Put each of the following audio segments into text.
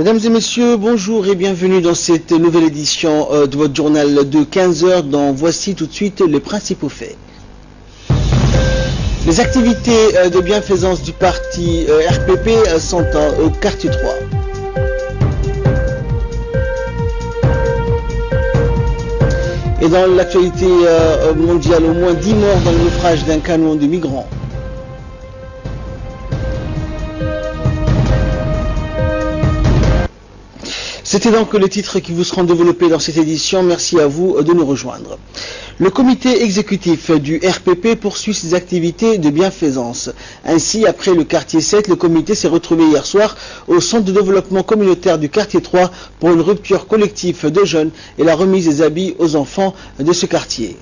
Mesdames et messieurs, bonjour et bienvenue dans cette nouvelle édition euh, de votre journal de 15h dont voici tout de suite les principaux faits. Les activités euh, de bienfaisance du parti euh, RPP sont au quartier 3. Et dans l'actualité mondiale, au moins 10 morts dans le naufrage d'un camion de migrants. C'était donc le titre qui vous seront développés dans cette édition. Merci à vous de nous rejoindre. Le comité exécutif du RPP poursuit ses activités de bienfaisance. Ainsi, après le quartier 7, le comité s'est retrouvé hier soir au centre de développement communautaire du quartier 3 pour une rupture collective de jeunes et la remise des habits aux enfants de ce quartier.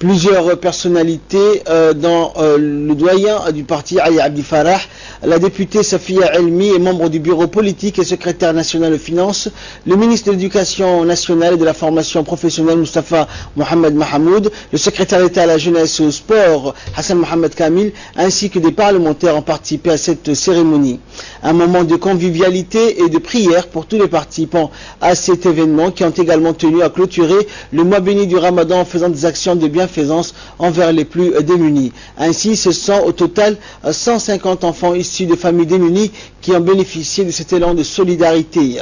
Plusieurs personnalités euh, dans euh, le doyen du parti Ali Abdi Farah, la députée Safia Elmi est membre du bureau politique et secrétaire national de finances, le ministre de l'éducation nationale et de la formation professionnelle Mustafa Mohamed Mahamoud, le secrétaire d'État à la jeunesse et au sport Hassan Mohamed Kamil, ainsi que des parlementaires ont participé à cette cérémonie. Un moment de convivialité et de prière pour tous les participants à cet événement qui ont également tenu à clôturer le mois béni du Ramadan en faisant des actions de bienfaisance envers les plus démunis. Ainsi, ce sont au total 150 enfants issus de familles démunies qui ont bénéficié de cet élan de solidarité.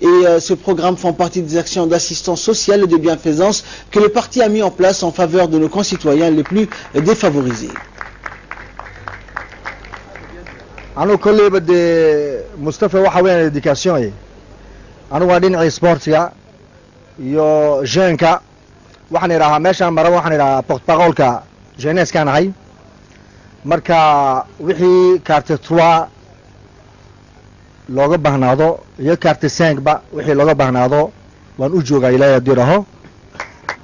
Et euh, ce programme font partie des actions d'assistance sociale et de bienfaisance que le parti a mis en place en faveur de nos concitoyens les plus défavorisés. Waxaan idhahaa meeshaan maraba waxaan idhahaa portbaroolka jeneskaan ahay marka wixii carte trois looga baahnaado iyo carte cinqba wixii looga baahnaado waan u joogaa ilaahay hadduu idhaho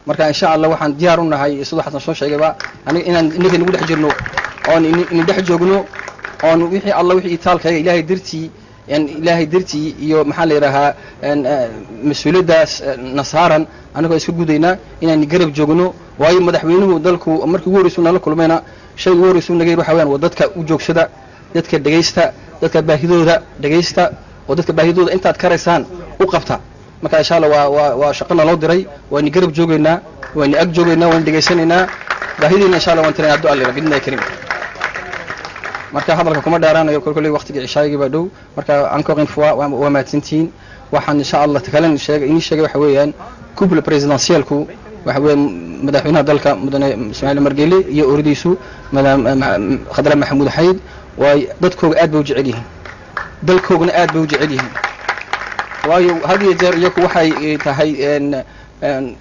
marka insha allah waxaan diyaar u nahay siduu xasan soo sheegayba aniga inaan inagii nagu dhex jirno oon ini dhex joogno oon wixii alla wixii itaalkayga ilaahay dartii ilaahay dartii iyo maxaa la yidhaahaa mas'uuliyaddaas nasaaran annagoo iska gudaynaa inaan garab joogno waayo madaxweynuhu dalku markii ugu horreysu nala kulmayna shayga ugu horreysu naga yir waxa weyaan waa dadka u joogsada dadka dhegaysta dadka baahidooda dhegaysta oo dadka baahidooda intaad karaysaan u qabta. Marka insha allah waa waa waa shaqo naloo diray waani garab joogaynaa waani ag joogaynaa waani dhegaysanaynaa baahidiina insha allah waan tiray haddu allila bidnillahi kariim marka hadalka kuma dheeraanayo kol kolley waqtigii cishaayigii baa dhow. Marka une fois waa mahadsantihiin waxaan insha allah kalen inii sheegay waxa weeyaan couple presidentielku waxa weeye madaxweynaha dalka mudane ismaaciil margele iyo oradiisu madam khadra maxamuud xayd waay dadkooga aad bay u jecel yihiin dalkoogana aad bay u jecel yihiin waayo had iyo jeer iyaku waxay tahay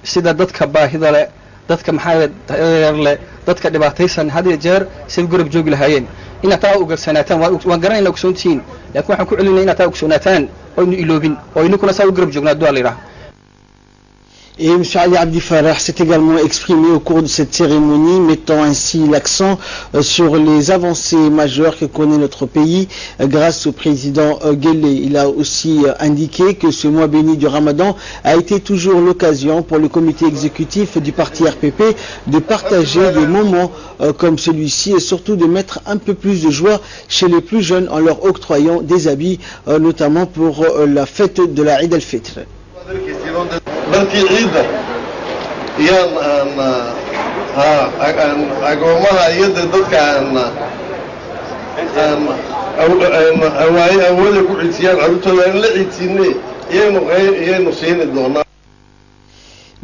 sida dadka baahida leh dadka maxaa tayer leh dadka dhibaataysan had iyo jeer u garab joogi lahaayeen inaad taa ogsanaataan waan garanayna ogsoontihiin laakiin waxaan ku celinaya inaad taa ogsoonaataan oynu iloobin oo inakuna saa u garab joognaa addu la yidhaha Et M. Ali Abdi Farah s'est également exprimé au cours de cette cérémonie, mettant ainsi l'accent sur les avancées majeures que connaît notre pays grâce au président Guélé. Il a aussi indiqué que ce mois béni du Ramadan a été toujours l'occasion pour le comité exécutif du parti RPP de partager des moments comme celui-ci et surtout de mettre un peu plus de joie chez les plus jeunes en leur octroyant des habits, notamment pour la fête de la Eid. Le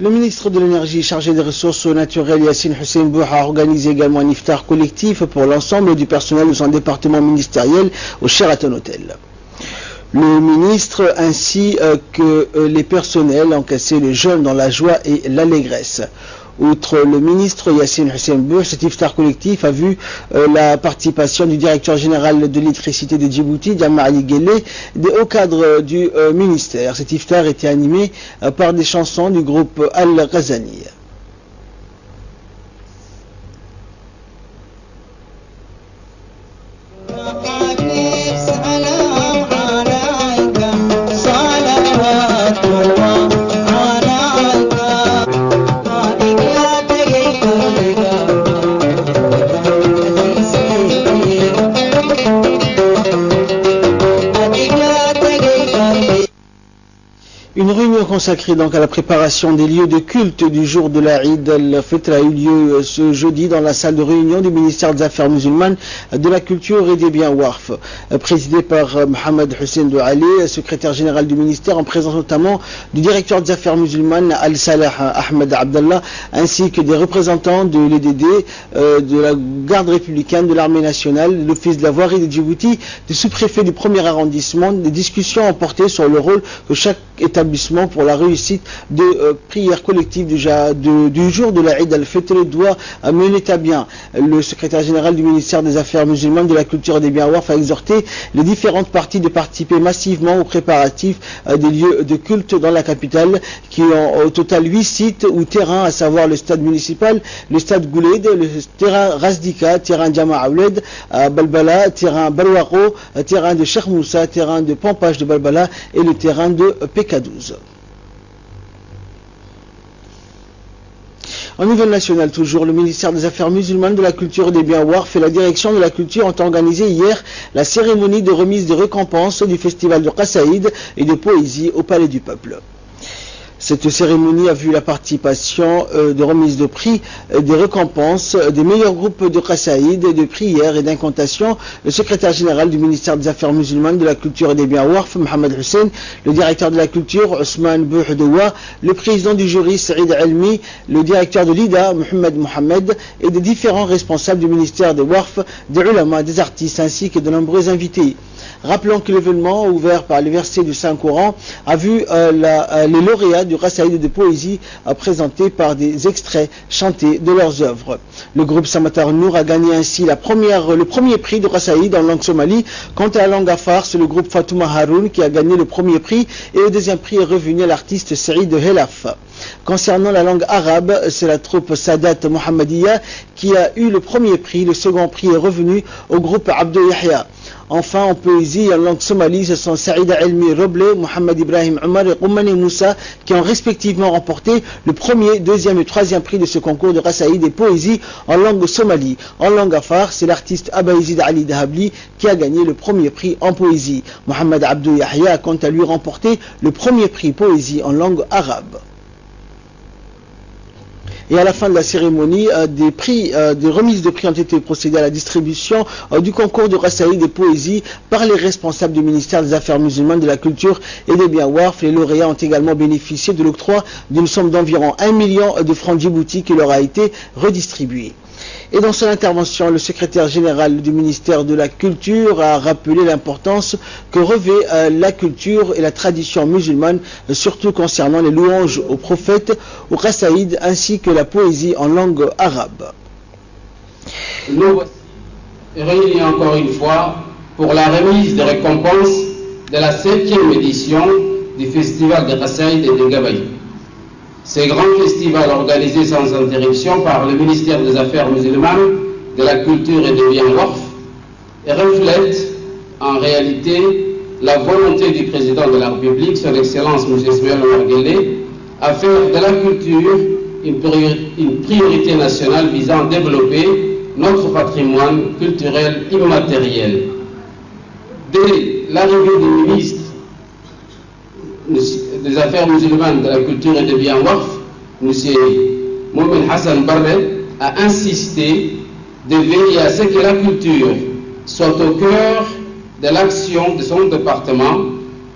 ministre de l'Énergie chargé des ressources naturelles Yassine Hussein Bouh a organisé également un iftar collectif pour l'ensemble du personnel de son département ministériel au Sheraton Hotel. Le ministre ainsi euh, que euh, les personnels ont cassé les jeunes dans la joie et l'allégresse. Outre le ministre Yassine Hussein cet iftar collectif a vu euh, la participation du directeur général de l'électricité de Djibouti, Diama Ali Guélé, des hauts cadres du ministère. Cet iftar était animé par des chansons du groupe Al-Ghazani. Consacrée donc à la préparation des lieux de culte du jour de la Eid al-Fitr a eu lieu euh, ce jeudi dans la salle de réunion du ministère des Affaires musulmanes, de la Culture et des Biens Warf, euh, présidé par euh, Mohamed Hussein Douali, secrétaire général du ministère, en présence notamment du directeur des Affaires musulmanes Al-Salah Ahmed Abdallah, ainsi que des représentants de l'EDD, de la garde républicaine, de l'armée nationale, de l'office de la voirie de Djibouti, du sous-préfet du premier arrondissement. Des discussions ont porté sur le rôle que chaque établissement pour la réussite de euh, prières collectives déjà du jour de la Eid al-Fitr doit mener à bien. Le secrétaire général du ministère des Affaires musulmanes, de la culture et des biens a exhorté les différentes parties de participer massivement aux préparatifs euh, des lieux de culte dans la capitale qui ont au total 8 sites ou terrains, à savoir le stade municipal, le stade Gouled, le terrain Razdika, terrain Jama à Balbala, terrain Balwaro, terrain de Cheikh Moussa, terrain de Pampage de Balbala et le terrain de PK12. Au niveau national, toujours, le ministère des Affaires musulmanes, de la Culture et des Biens Warf et la direction de la culture ont organisé hier la cérémonie de remise de récompense du festival de Qassaïd et de poésie au Palais du Peuple. Cette cérémonie a vu la participation euh, de remise de prix, euh, des récompenses euh, des meilleurs groupes de Qassaïd, de prières et d'incantations. Le secrétaire général du ministère des Affaires musulmanes, de la culture et des biens Warf, Mohamed Hussein, le directeur de la culture, Ousmane Bouhdewa, le président du jury, Saïd Elmi, le directeur de l'IDA, Mohamed Mohamed, et des différents responsables du ministère des Warf, des ulama, des artistes, ainsi que de nombreux invités. Rappelons que l'événement, ouvert par les versets du Saint-Coran, a vu les lauréats Rassaïd de poésie présentés par des extraits chantés de leurs œuvres. Le groupe Samatar Nour a gagné ainsi le premier prix de Rassaïd en langue somalie. Quant à la langue afar, c'est le groupe Fatouma Haroun qui a gagné le premier prix et le deuxième prix est revenu à l'artiste Saïd de Helaf. Concernant la langue arabe, c'est la troupe Sadat Mohammadiya qui a eu le premier prix. Le second prix est revenu au groupe Abdou Yahya. Enfin, en poésie, en langue somalie, ce sont Saïda Elmi Roble, Mohamed Ibrahim Omar et Oumani Moussa qui ont respectivement remporté le premier, deuxième et troisième prix de ce concours de Rassaïd et poésie en langue somalie. En langue afar, c'est l'artiste Abaïzid Ali Dahabli qui a gagné le premier prix en poésie. Mohamed Abdou Yahya a quant à lui remporté le premier prix poésie en langue arabe. Et à la fin de la cérémonie, euh, des prix, euh, des remises de prix ont été procédées à la distribution euh, du concours de Rassaïd des poésies par les responsables du ministère des Affaires musulmanes, de la Culture et des biens WARF. Les lauréats ont également bénéficié de l'octroi d'une somme d'environ 1 million de francs djibouti qui leur a été redistribuée. Et dans son intervention, le secrétaire général du ministère de la Culture a rappelé l'importance que revêt euh, la culture et la tradition musulmane, surtout concernant les louanges aux prophètes, aux Qassaïd, ainsi que la poésie en langue arabe. Nous réunis encore une fois pour la remise des récompenses de la septième édition du Festival de Qassaïd et de Gabaï. Ces grands festivals organisés sans interruption par le ministère des Affaires musulmanes, de la Culture et des biens Warf reflètent en réalité la volonté du président de la République, son Excellence M. Ismaël Omar à faire de la culture une priorité nationale visant à développer notre patrimoine culturel immatériel. Dès l'arrivée du ministre des Affaires musulmanes, de la culture et des biens Waf, M. Mohamed Hassan Barret, a insisté de veiller à ce que la culture soit au cœur de l'action de son département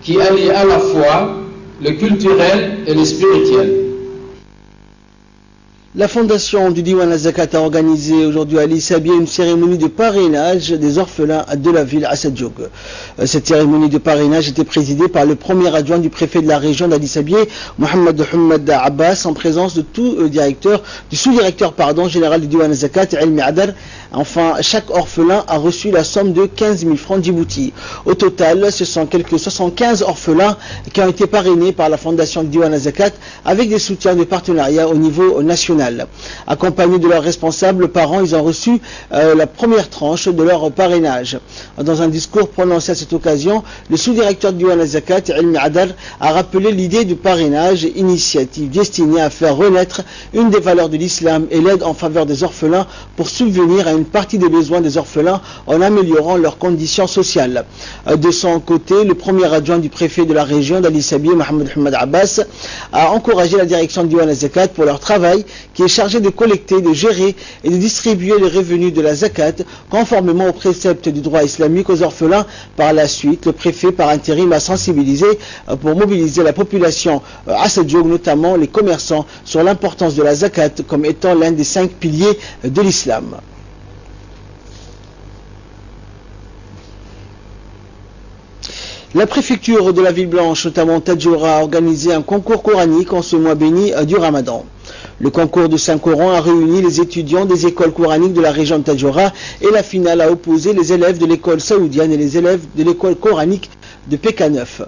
qui allie à la fois le culturel et le spirituel. La fondation du Diwan Azakat a organisé aujourd'hui à l'Issabia une cérémonie de parrainage des orphelins de la ville à Sadjouk. Euh, cette cérémonie de parrainage était présidée par le premier adjoint du préfet de la région d'Alissabié, Mohamed Hamad Abbas, en présence de tout euh, directeur, du sous-directeur pardon, général du Diwan Azakat, El Mi'adar. Enfin, chaque orphelin a reçu la somme de 15 000 francs Djibouti. Au total, ce sont quelques 75 orphelins qui ont été parrainés par la fondation du Diwan Azakat avec des soutiens de partenariat au niveau national. Accompagnés de leurs responsables parents, ils ont reçu euh, la première tranche de leur parrainage. Dans un discours prononcé à cette occasion, le sous-directeur du Zakat, Ilmi Adar, a rappelé l'idée du parrainage, initiative destinée à faire renaître une des valeurs de l'islam et l'aide en faveur des orphelins pour subvenir à une partie des besoins des orphelins en améliorant leurs conditions sociales. De son côté, le premier adjoint du préfet de la région d'Ali Sabi, Mohamed Hamad Abbas, a encouragé la direction du Zakat pour leur travail qui est chargé de collecter, de gérer et de distribuer les revenus de la Zakat conformément aux préceptes du droit islamique aux orphelins. Par la suite, le préfet par intérim a sensibilisé pour mobiliser la population à ce jour, notamment les commerçants, sur l'importance de la Zakat comme étant l'un des cinq piliers de l'islam. La préfecture de la ville blanche, notamment Tadjoura, a organisé un concours coranique en ce mois béni du Ramadan. Le concours de Saint-Coran a réuni les étudiants des écoles coraniques de la région de Tadjoura et la finale a opposé les élèves de l'école saoudienne et les élèves de l'école coranique de PK9.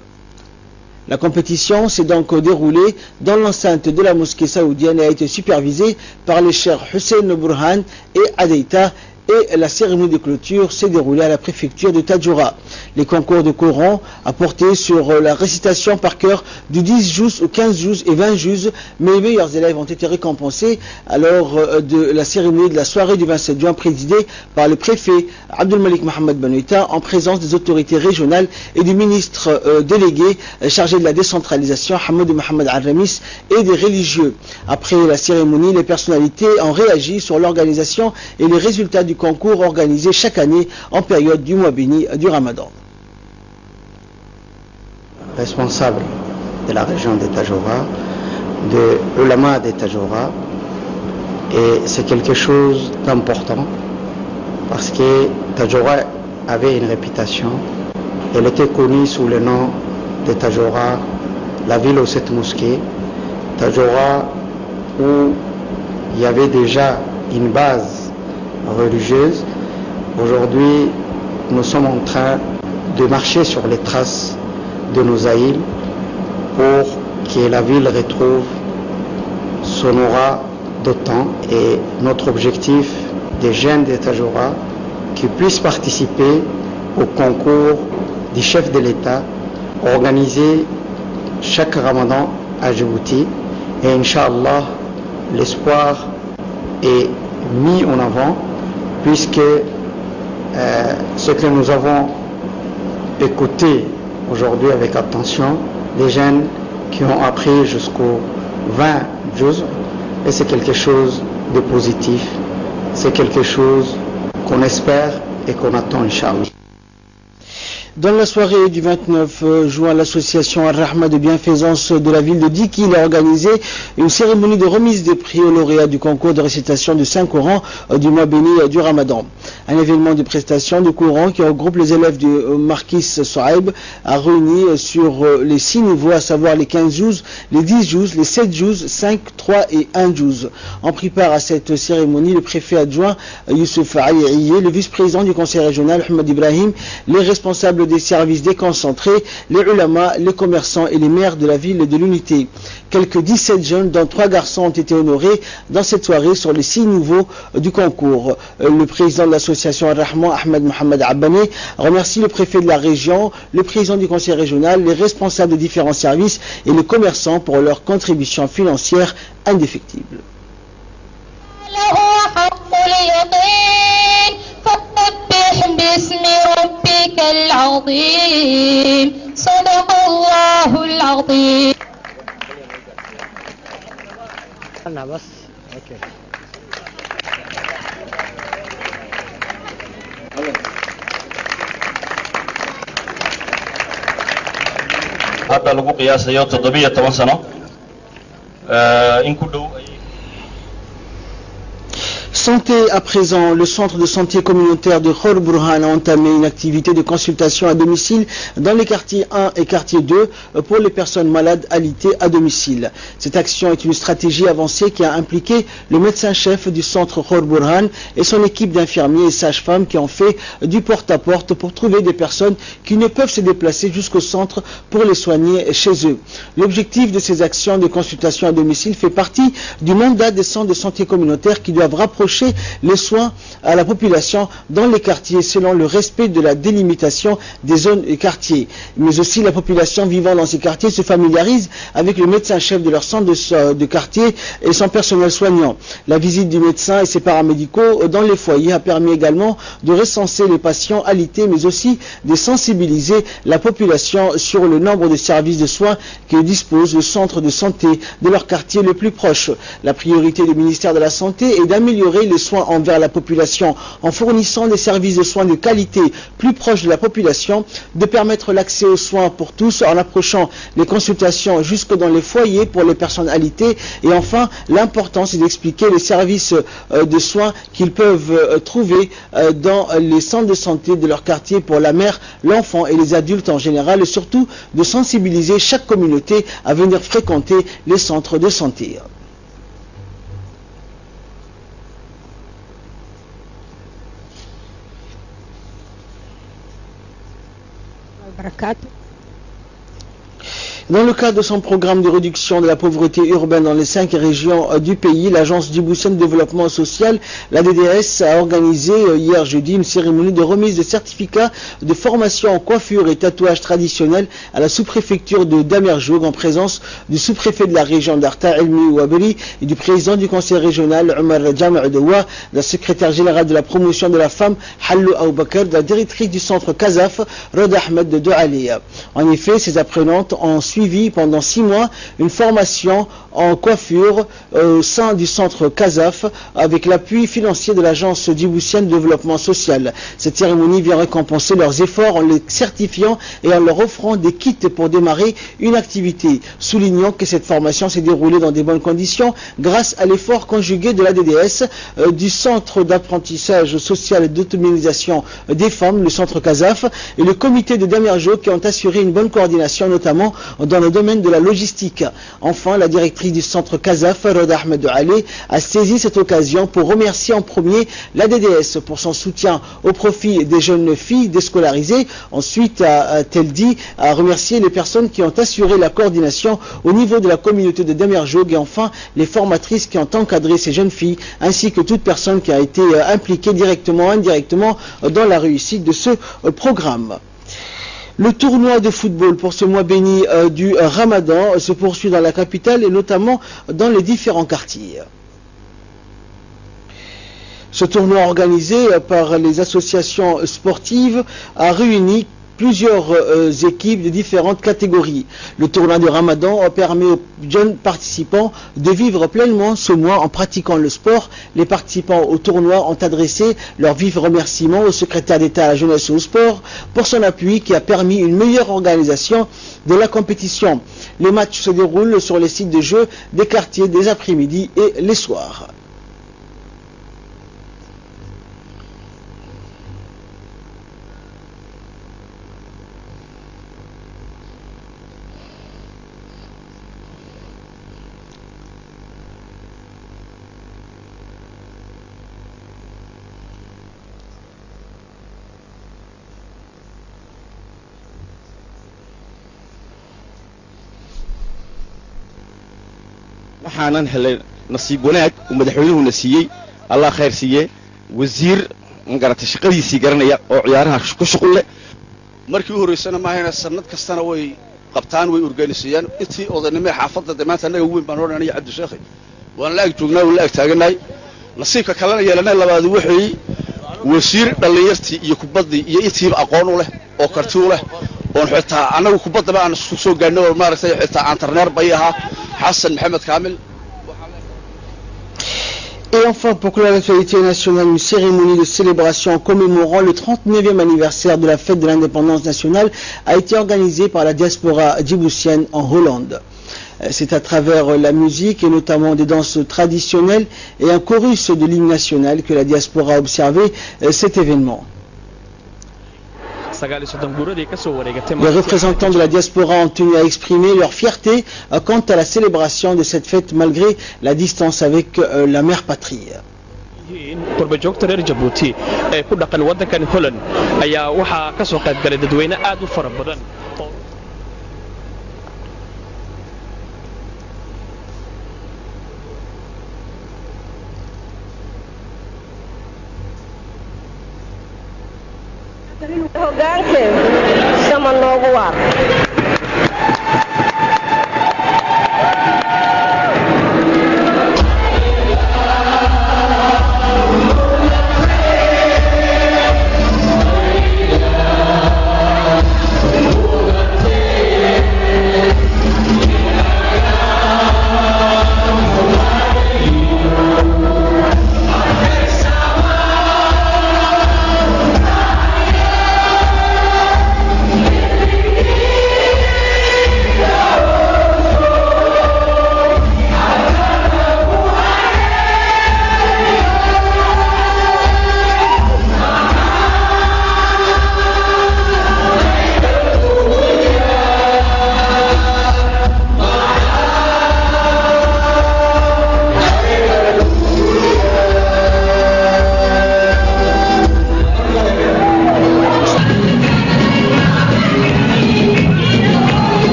La compétition s'est donc déroulée dans l'enceinte de la mosquée saoudienne et a été supervisée par les chers Hussein Burhan et Adeita et la cérémonie de clôture s'est déroulée à la préfecture de Tadjoura. Les concours de Coran a porté sur la récitation par cœur du 10 juz, 15 juz et 20 juz, mais les meilleurs élèves ont été récompensés lors de la cérémonie de la soirée du 27 juin présidée par le préfet Abdul Malik Mohamed Benouita en présence des autorités régionales et du ministre euh, délégué chargé de la décentralisation Hamoud Mohamed Al-Ramis et des religieux. Après la cérémonie, les personnalités ont réagi sur l'organisation et les résultats du concours organisé chaque année en période du mois béni du Ramadan. Responsable de la région de Tajoura, de l'ulama de Tajoura, et c'est quelque chose d'important parce que Tajoura avait une réputation. Elle était connue sous le nom de Tajoura, la ville aux sept mosquées. Tajoura où il y avait déjà une base religieuse. Aujourd'hui, nous sommes en train de marcher sur les traces de nos aïls pour que la ville retrouve son aura d'autant et notre objectif des jeunes de Tajoura qui puissent participer au concours du chef de l'État organisé chaque ramadan à Djibouti et Inch'Allah l'espoir est mis en avant puisque euh, ce que nous avons écouté aujourd'hui avec attention, les jeunes qui ont appris jusqu'au 20 juz, et c'est quelque chose de positif, c'est quelque chose qu'on espère et qu'on attend, Inch'Allah. Dans la soirée du 29 juin, l'association Al-Rahma de bienfaisance de la ville de Dikil a organisé une cérémonie de remise des prix aux lauréats du concours de récitation du Saint-Coran du mois béni du Ramadan. Un événement de prestation du Coran qui regroupe les élèves du Marquis Soaib a réuni sur les six niveaux, à savoir les 15 juz, les 10 juz, les 7 juz, 5, 3 et 1 juz. En pris part à cette cérémonie, le préfet adjoint Youssef Aïe, le vice-président du conseil régional Ahmed Ibrahim, les responsables des services déconcentrés, les ulama, les commerçants et les maires de la ville de l'unité. Quelques 17 jeunes, dont 3 garçons, ont été honorés dans cette soirée sur les 6 niveaux du concours. Le président de l'association Al-Rahman, Ahmed Mohamed Abbané, remercie le préfet de la région, le président du conseil régional, les responsables de différents services et les commerçants pour leur contribution financière indéfectible. ربك العظيم. صدق الله العظيم. خلنا بس. أوكي. هذا لغو قياس يوم تضبيه تمن سنه آه، إن كدو Santé à présent, le centre de santé communautaire de Khor Burhan a entamé une activité de consultation à domicile dans les quartiers 1 et quartier 2 pour les personnes malades alitées à domicile. Cette action est une stratégie avancée qui a impliqué le médecin-chef du centre Khor Burhan et son équipe d'infirmiers et sages-femmes qui ont fait du porte-à-porte pour trouver des personnes qui ne peuvent se déplacer jusqu'au centre pour les soigner chez eux. L'objectif de ces actions de consultation à domicile fait partie du mandat des centres de santé communautaires qui doivent rapprocher les soins à la population dans les quartiers selon le respect de la délimitation des zones et quartiers. Mais aussi la population vivant dans ces quartiers se familiarise avec le médecin-chef de leur centre de, de, quartier et son personnel soignant. La visite du médecin et ses paramédicaux dans les foyers a permis également de recenser les patients alités mais aussi de sensibiliser la population sur le nombre de services de soins que dispose le centre de santé de leur quartier le plus proche. La priorité du ministère de la Santé est d'améliorer les soins envers la population en fournissant des services de soins de qualité plus proches de la population, de permettre l'accès aux soins pour tous en approchant les consultations jusque dans les foyers pour les personnes alitées et enfin l'importance d'expliquer les services euh, de soins qu'ils peuvent euh, trouver euh, dans les centres de santé de leur quartier pour la mère, l'enfant et les adultes en général et surtout de sensibiliser chaque communauté à venir fréquenter les centres de santé. wabarakaatu Dans le cadre de son programme de réduction de la pauvreté urbaine dans les cinq régions euh, du pays, l'Agence djiboutienne de développement social, la DDS, a organisé euh, hier jeudi une cérémonie de remise de certificats de formation en coiffure et tatouage traditionnel à la sous-préfecture de Damerjoug en présence du sous-préfet de la région d'Arta, Elmi Ouabeli, et du président du conseil régional, Omar Jam' Dewa, de la secrétaire générale de la promotion de la femme, Hallou Aoubakar, de la directrice du centre Kazaf, Rod Ahmed de Doualiya. En effet, ces apprenantes ont suivi pendant six mois une formation en coiffure au sein du centre Kazaf avec l'appui financier de l'agence djiboutienne de développement social. Cette cérémonie vient récompenser leurs efforts en les certifiant et en leur offrant des kits pour démarrer une activité, soulignant que cette formation s'est déroulée dans des bonnes conditions grâce à l'effort conjugué de la DDS, euh, du centre d'apprentissage social et d'autonomisation des femmes, le centre Kazaf, et le comité de Damerjo qui ont assuré une bonne coordination notamment dans le domaine de la logistique. Enfin, la directrice du centre Kazaf, Rod Ahmed Ali, a saisi cette occasion pour remercier en premier la DDS pour son soutien au profit des jeunes filles déscolarisées. Ensuite, a-t-elle dit, à remercier les personnes qui ont assuré la coordination au niveau de la communauté de Demerjog et enfin les formatrices qui ont encadré ces jeunes filles ainsi que toute personne qui a été euh, impliquée directement ou indirectement dans la réussite de ce euh, programme. Le tournoi de football pour ce mois béni euh, du euh, Ramadan se poursuit dans la capitale et notamment dans les différents quartiers. Ce tournoi organisé euh, par les associations sportives a réuni plusieurs euh, équipes de différentes catégories. Le tournoi de Ramadan permet aux jeunes participants de vivre pleinement ce mois en pratiquant le sport. Les participants au tournoi ont adressé leurs vifs remerciements au secrétaire d'État à la jeunesse et au sport pour son appui qui a permis une meilleure organisation de la compétition. Les matchs se déroulent sur les sites de jeux des quartiers des après-midi et les soirs. Waxaanan helay nasiib wanaag uu madaxweynuhuna siiyey. Allah khayr siiye wasiir magarata shaqadiisii garanaya oo ciyaaraha ku shuqul leh markii u horraysana maahayna sannad kastana way qabtaan way organiseeyaan. Intii odaynimee xaafadda de maanta annaga weyn baan odhan aniga cabdisheekhi waan la ag joognaa waan la ag taagannahay nasiibka kalena yeelanay labaadi waxay wasiir dhallinyartii iyo kubaddii iyo intiiba aqoon u leh oo karti u leh. Oon xitaa annagu kubaddaba aan isku soo gaadhnay oo maaragtay xitaa antarneer bay ahaa. Xasan maxamed kaamil Et enfin, pour clore l'actualité nationale, une cérémonie de célébration commémorant le 39e anniversaire de la fête de l'indépendance nationale a été organisée par la diaspora djiboutienne en Hollande. C'est à travers la musique et notamment des danses traditionnelles et un chorus de l'hymne national que la diaspora a observé cet événement. Les représentants de la diaspora ont tenu à exprimer leur fierté quant à la célébration de cette fête malgré la distance avec la mère patrie. qurbajoogta reer jabuuti ee ku dhaqan waddankan holland ayaa waxaa ka soo qayb galay dadweyne aad u fara badan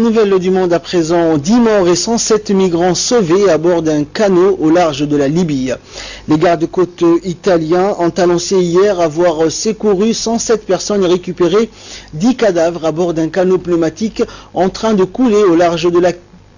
nouvelle du monde à présent, 10 morts et 107 migrants sauvés à bord d'un canot au large de la Libye. Les gardes-côtes italiens ont annoncé hier avoir secouru 107 personnes et récupéré 10 cadavres à bord d'un canot pneumatique en train de couler au large de la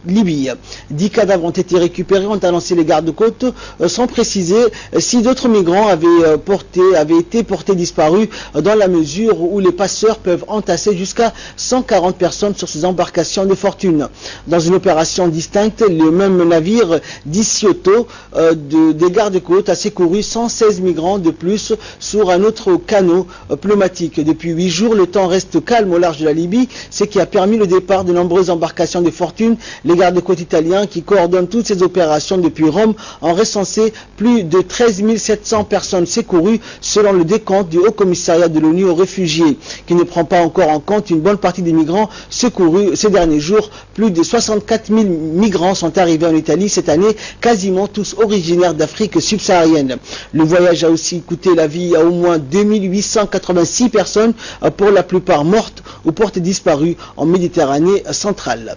Libye. Dix cadavres ont été récupérés, ont annoncé les gardes-côtes, euh, sans préciser euh, si d'autres migrants avaient, euh, porté, avaient été portés disparus dans la mesure où les passeurs peuvent entasser jusqu'à 140 personnes sur ces embarcations de fortune. Dans une opération distincte, le même navire d'Issioto de, des gardes-côtes a secouru 116 migrants de plus sur un autre canot pneumatique. Depuis huit jours, le temps reste calme au large de la Libye, ce qui a permis le départ de nombreuses embarcations de fortune gardes-côtes italiens qui coordonnent toutes ces opérations depuis Rome ont recensé plus de 13 700 personnes secourues selon le décompte du Haut Commissariat de l'ONU aux réfugiés, qui ne prend pas encore en compte une bonne partie des migrants secourus ces derniers jours. Plus de 64 000 migrants sont arrivés en Italie cette année, quasiment tous originaires d'Afrique subsaharienne. Le voyage a aussi coûté la vie à au moins 2886 personnes, pour la plupart mortes ou portées disparues en Méditerranée centrale.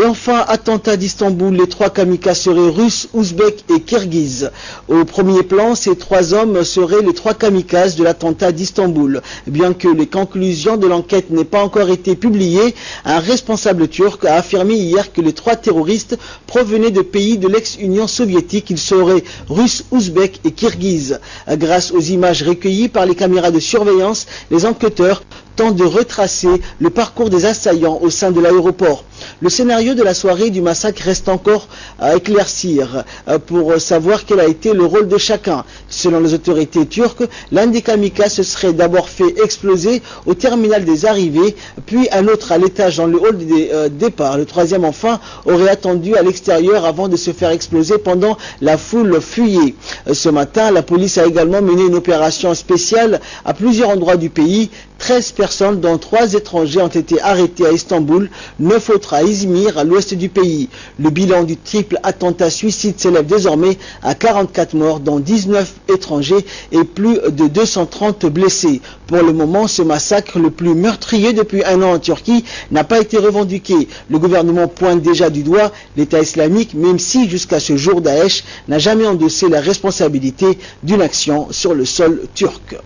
Et enfin, attentat d'Istanbul, les trois kamikazes seraient russes, ouzbeks et kirghizes. Au premier plan, ces trois hommes seraient les trois kamikazes de l'attentat d'Istanbul. Bien que les conclusions de l'enquête n'aient pas encore été publiées, un responsable turc a affirmé hier que les trois terroristes provenaient de pays de l'ex-Union soviétique. Ils seraient russes, ouzbeks et kirghizes. Grâce aux images recueillies par les caméras de surveillance, les enquêteurs tentent de retracer le parcours des assaillants au sein de l'aéroport. Le scénario de la soirée du massacre reste encore à éclaircir euh, pour savoir quel a été le rôle de chacun. Selon les autorités turques, l'un des kamikazes se serait d'abord fait exploser au terminal des arrivées, puis un autre à l'étage dans le hall des euh, départs. Le troisième enfin aurait attendu à l'extérieur avant de se faire exploser pendant la foule fuyée. Euh, ce matin, la police a également mené une opération spéciale à plusieurs endroits du pays. 13 personnes, dont 3 étrangers, ont été arrêtés à Istanbul, 9 autres à Izmir, à l'ouest du pays. Le bilan du triple attentat suicide s'élève désormais à 44 morts, dont 19 étrangers et plus de 230 blessés. Pour le moment, ce massacre, le plus meurtrier depuis un an en Turquie, n'a pas été revendiqué. Le gouvernement pointe déjà du doigt l'État islamique, même si jusqu'à ce jour Daesh n'a jamais endossé la responsabilité d'une action sur le sol turc.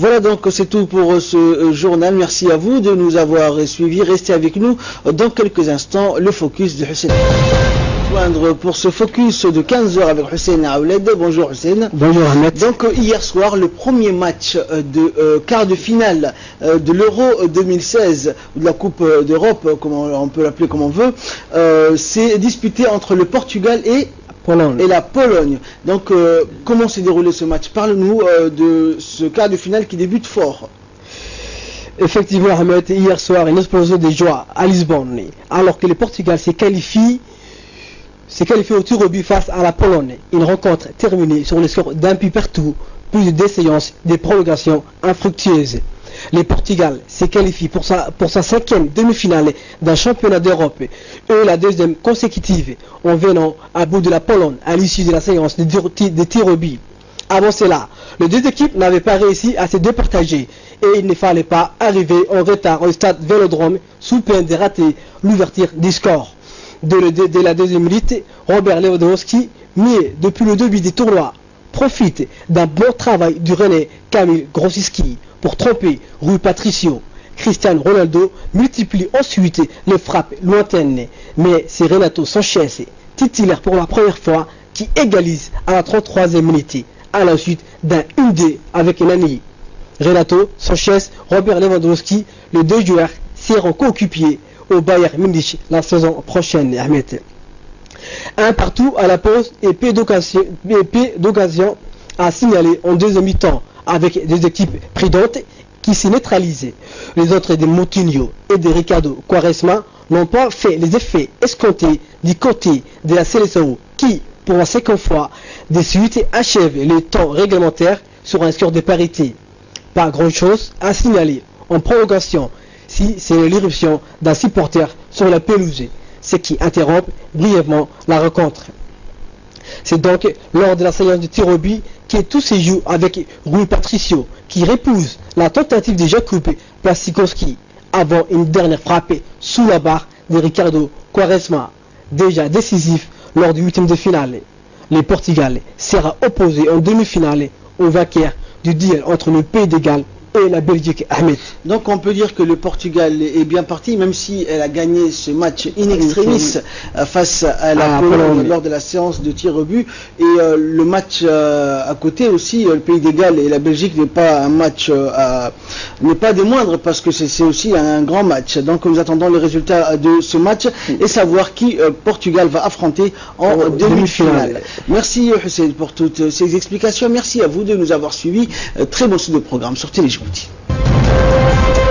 Voilà donc c'est tout pour ce journal. Merci à vous de nous avoir suivis. Restez avec nous dans quelques instants. Le focus de Hussein. pour ce focus de 15h avec Hussein Aouled. Bonjour Hussein. Bonjour Ahmed. Donc euh, hier soir, le premier match euh, de euh, quart de finale euh, de l'Euro 2016, ou de la Coupe euh, d'Europe, euh, comme on, on peut l'appeler comme on veut, euh, c'est disputé entre le Portugal et Pologne. et la Pologne. Donc, euh, comment s'est déroulé ce match? Parle-nous euh, de ce quart de finale qui débute fort. Effectivement, Ahmed, hier soir, une explosion de joie à Lisbonne, alors que le Portugal s'est qualifié, s'est qualifié au tir au but face à la Pologne. Une rencontre terminée sur le score d'un but partout, plus de deux séances, des prolongations infructueuses. Le Portugal s'est qualifié pour sa, cinquième demi-finale d'un championnat d'Europe et la deuxième consécutive en venant à bout de la Pologne à l'issue de la séance de de. Avant cela, les deux équipes n'avaient pas réussi à se départager et il ne fallait pas arriver en retard au stade Vélodrome sous peine de rater l'ouverture du score. Dès la deuxième minute, Robert Lewandowski, mis depuis le début du tournoi, profite d'un bon travail du René Camille Grossiski pour tromper Rui Patricio. Cristiano Ronaldo multiplie ensuite les frappes lointaines, mais c'est Renato Sanchez, titulaire pour la première fois, qui égalise à la 33e minute à la suite d'un 1D avec un. Renato Sanchez, Robert Lewandowski, les deux joueurs seront coéquipiers au Bayern Munich la saison prochaine. Un partout à la pause et peu d'occasion à signaler en deuxième mi-temps avec des équipes prudentes qui s'y neutralisaient. Les autres de Moutinho et de Ricardo Quaresma n'ont pas fait les effets escomptés du côté de la sélection qui, pour la seconde fois, de suite achève le temps réglementaire sur un score de parité. Pas grand chose à signaler en prolongation si c'est l'éruption d'un supporter sur la pelouse, ce qui interrompt brièvement la rencontre. C'est donc lors de la séance de tir au but tout se joue avec Rui Patricio qui repousse la tentative de Jakub Plasikowski avant une dernière frappe sous la barre de Ricardo Quaresma, déjà décisif lors du huitième de finale. Le Portugal sera opposé en demi-finale au vainqueur du duel entre le Pays de Galles et la Belgique Ahmed. Donc on peut dire que le Portugal est bien parti, même si elle a gagné ce match in extremis euh, face à la Ah, Pologne lors de la séance de tir au but. Et euh, le match euh, à côté aussi, euh, le Pays des Galles et la Belgique n'est pas un match, à- n'est pas des moindres parce que c'est aussi un grand match. Donc nous attendons le résultat de ce match et savoir qui Portugal va affronter en En demi-finale. Merci Hussein pour toutes ces explications. Merci à vous de nous avoir suivis. Très bon sud de programme sur 気持。